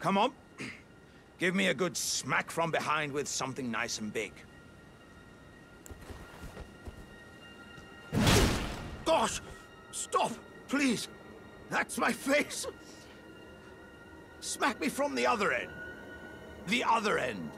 Come on. Give me a good smack from behind with something nice and big. Gosh! Stop! Please! That's my face! Smack me from the other end. The other end.